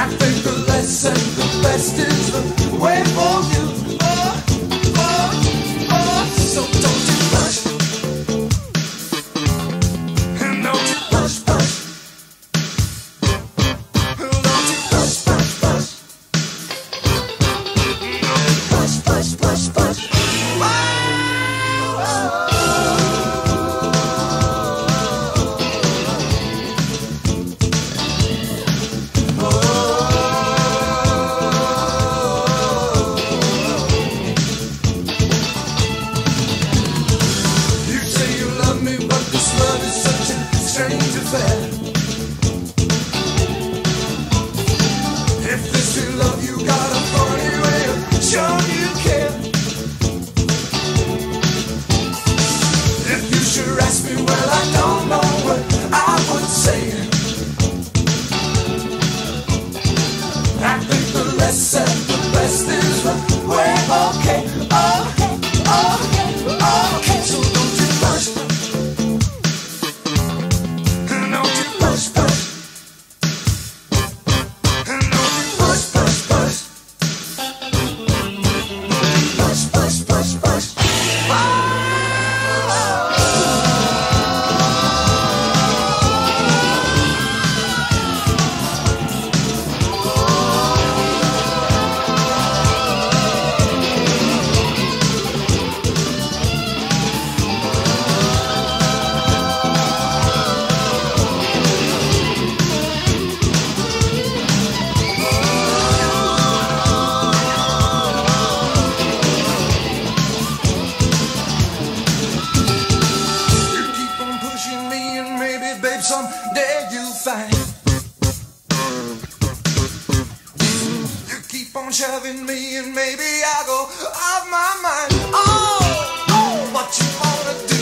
I think the lesson, the best is the way forward. saying. there you find You keep on shoving me and maybe I go off my mind. Oh, oh, what you wanna do?